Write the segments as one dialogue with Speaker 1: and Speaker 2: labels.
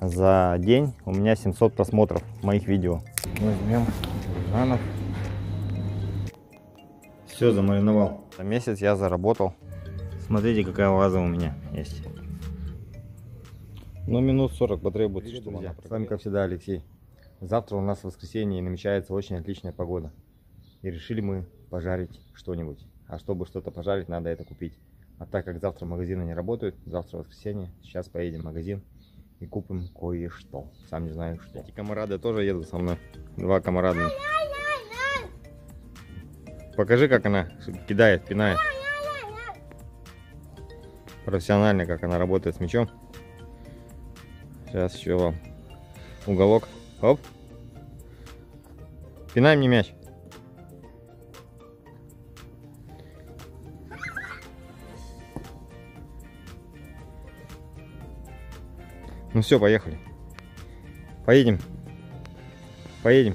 Speaker 1: За день у меня 700 просмотров моих видео. Возьмем бананов. Все замариновал. За месяц я заработал. Смотрите, какая ваза у меня есть. Ну, минут 40 потребуется,
Speaker 2: Привет,
Speaker 1: чтобы
Speaker 2: друзья.
Speaker 1: она С вами, как всегда, Алексей. Завтра у нас воскресенье и намечается очень отличная погода. И решили мы пожарить что-нибудь. А чтобы что-то пожарить, надо это купить. А так как завтра магазины не работают, завтра воскресенье, сейчас поедем в магазин и купим кое-что. Сам не знаю что. Эти комарады тоже едут со мной. Два комарада. Покажи, как она кидает, пинает. Профессионально, как она работает с мячом. Сейчас еще вам уголок. Оп. Пинай мне мяч. Ну все, поехали. Поедем. Поедем.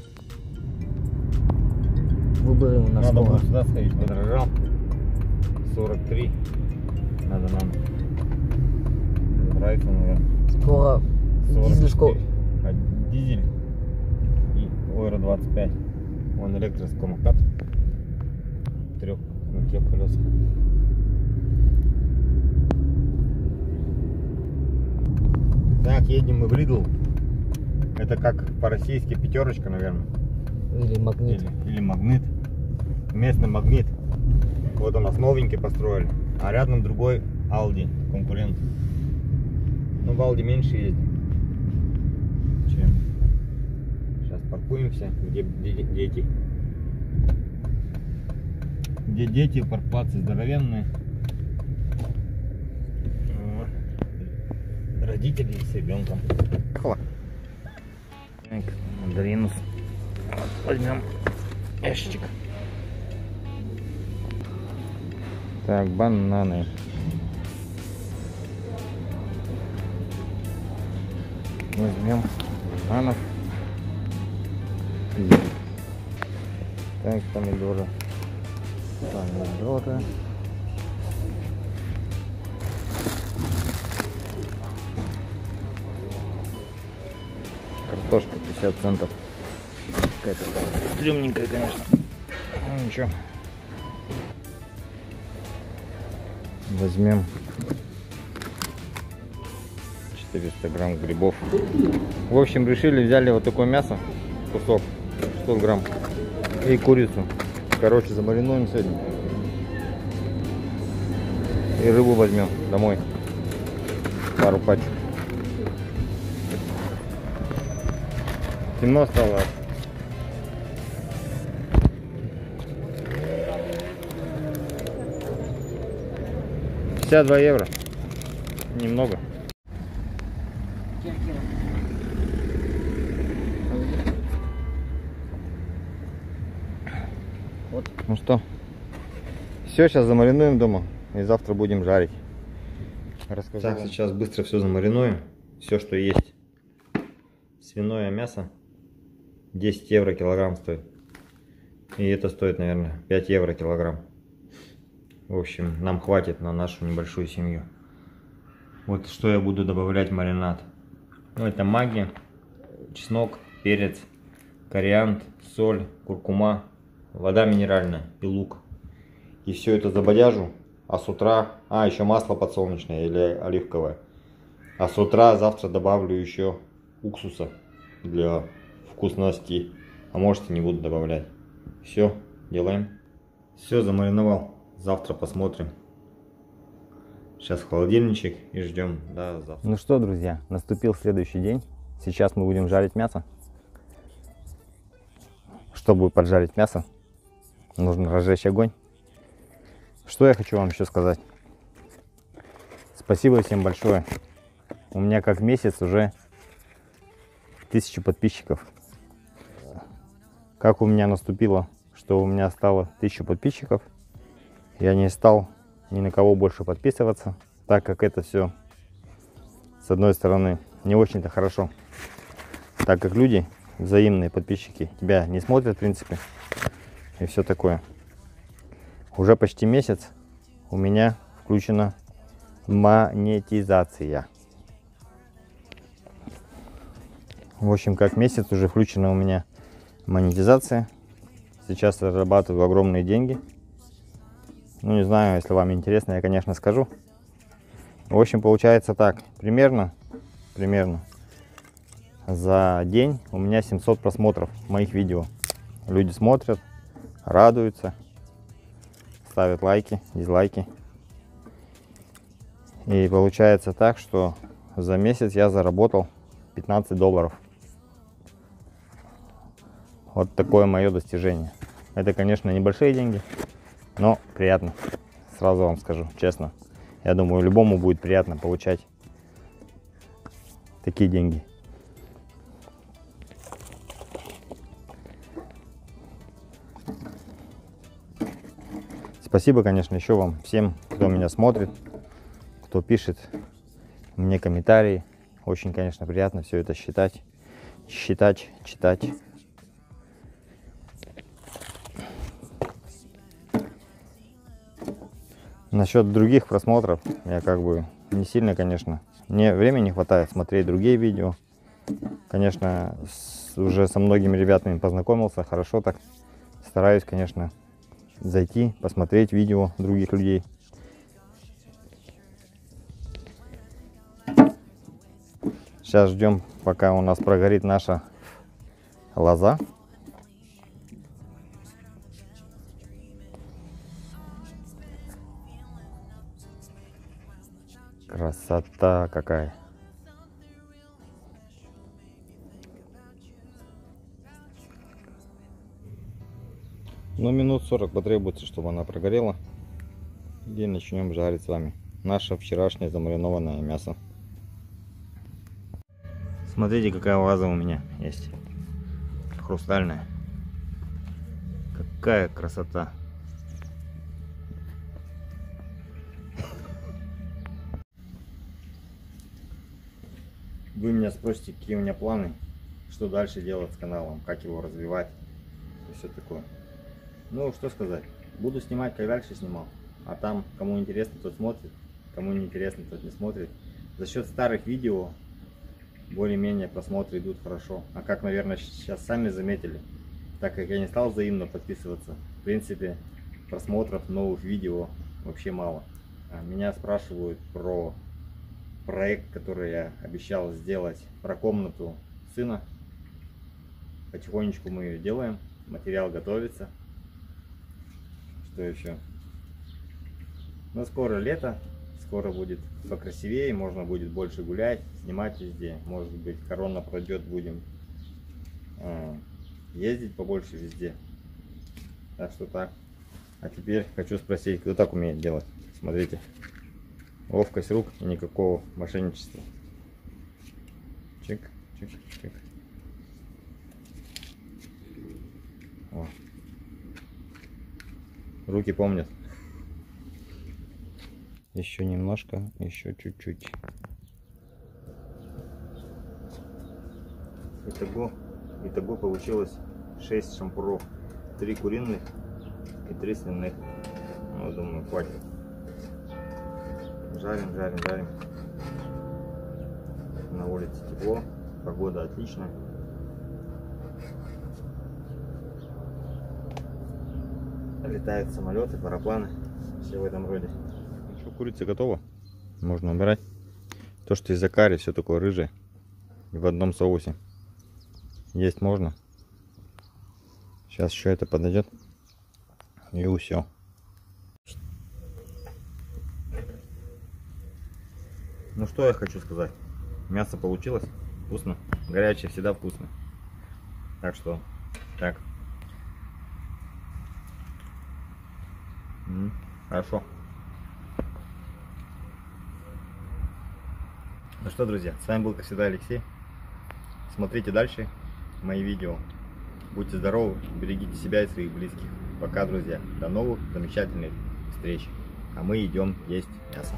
Speaker 2: Выборы у нас
Speaker 1: Надо было сюда сходить, подорожал. 43. Надо нам. Нравится, наверное.
Speaker 2: Скоро дизель.
Speaker 1: 44. А дизель и Ойра 25. Вон электросамокат. Трех на трех колесах. Так, едем мы в Ридл. Это как по-российски пятерочка, наверное.
Speaker 2: Или магнит.
Speaker 1: Или, или магнит. Местный магнит. Вот у нас новенький построили. А рядом другой Алди, конкурент. Ну, в Алди меньше ездим. Чем. Сейчас паркуемся. Где, где дети? Где дети, паркплацы здоровенные. Вот. Родители с ребенком. Так, мандаринус. Возьмем ящичек. Так, бананы. Возьмем бананов. Так, помидоры. Помидоры. Картошка 50 центов. Какая-то стрёмненькая, конечно. Ну ничего. Возьмем 400 грамм грибов. В общем, решили, взяли вот такое мясо, кусок, 100 грамм, и курицу. Короче, замаринуем сегодня. И рыбу возьмем домой. Пару пачек. Темно стало. 52 евро. Немного.
Speaker 2: Вот.
Speaker 1: Ну что, все, сейчас замаринуем дома и завтра будем жарить. Расскажу так,
Speaker 2: вам.
Speaker 1: сейчас быстро все замаринуем. Все, что есть. Свиное мясо 10 евро килограмм стоит. И это стоит, наверное, 5 евро килограмм. В общем, нам хватит на нашу небольшую семью. Вот что я буду добавлять в маринад. Ну, это маги, чеснок, перец, кориандр, соль, куркума, вода минеральная и лук. И все это забодяжу. А с утра... А, еще масло подсолнечное или оливковое. А с утра завтра добавлю еще уксуса для вкусности. А можете не буду добавлять. Все, делаем. Все, замариновал. Завтра посмотрим. Сейчас в холодильничек и ждем до завтра. Ну что, друзья, наступил следующий день. Сейчас мы будем жарить мясо. Чтобы поджарить мясо, нужно разжечь огонь. Что я хочу вам еще сказать? Спасибо всем большое. У меня как месяц уже тысячу подписчиков. Как у меня наступило, что у меня стало тысячу подписчиков, я не стал ни на кого больше подписываться, так как это все, с одной стороны, не очень-то хорошо, так как люди, взаимные подписчики, тебя не смотрят, в принципе, и все такое. Уже почти месяц у меня включена монетизация. В общем, как месяц уже включена у меня монетизация. Сейчас зарабатываю огромные деньги. Ну, не знаю, если вам интересно, я, конечно, скажу. В общем, получается так. Примерно, примерно за день у меня 700 просмотров моих видео. Люди смотрят, радуются, ставят лайки, дизлайки. И получается так, что за месяц я заработал 15 долларов. Вот такое мое достижение. Это, конечно, небольшие деньги, но приятно. Сразу вам скажу, честно. Я думаю, любому будет приятно получать такие деньги. Спасибо, конечно, еще вам всем, кто меня смотрит, кто пишет мне комментарии. Очень, конечно, приятно все это считать, считать, читать. Насчет других просмотров, я как бы не сильно, конечно, мне времени не хватает смотреть другие видео. Конечно, с, уже со многими ребятами познакомился, хорошо так. Стараюсь, конечно, зайти, посмотреть видео других людей. Сейчас ждем, пока у нас прогорит наша лоза. Красота какая. Ну, минут 40 потребуется, чтобы она прогорела. И начнем жарить с вами наше вчерашнее замаринованное мясо. Смотрите, какая ваза у меня есть. Хрустальная. Какая красота. Вы меня спросите, какие у меня планы, что дальше делать с каналом, как его развивать и все такое. Ну, что сказать. Буду снимать, как дальше снимал. А там, кому интересно, тот смотрит. Кому не интересно, тот не смотрит. За счет старых видео более-менее просмотры идут хорошо. А как, наверное, сейчас сами заметили, так как я не стал взаимно подписываться, в принципе, просмотров новых видео вообще мало. А меня спрашивают про проект, который я обещал сделать, про комнату сына. Потихонечку мы ее делаем, материал готовится что еще. Но скоро лето, скоро будет покрасивее, можно будет больше гулять, снимать везде. Может быть, корона пройдет, будем э, ездить побольше везде. Так что так. А теперь хочу спросить, кто так умеет делать. Смотрите. Ловкость рук и никакого мошенничества. Чик, чик, чик. О. Руки помнят. Еще немножко, еще чуть-чуть. Итого, итого получилось 6 шампуров. 3 куриных и 3 свиных. Ну, думаю, хватит. Жарим, жарим, жарим. На улице тепло, погода отличная. летают самолеты, парапланы, все в этом роде. Ну что, курица готова? Можно убирать. То, что из-за карри все такое рыжее. И в одном соусе. Есть можно. Сейчас еще это подойдет. И все. Ну что я хочу сказать. Мясо получилось. Вкусно. Горячее всегда вкусно. Так что, так. Хорошо. Ну что, друзья, с вами был, как всегда, Алексей. Смотрите дальше мои видео. Будьте здоровы, берегите себя и своих близких. Пока, друзья. До новых замечательных встреч. А мы идем есть мясо.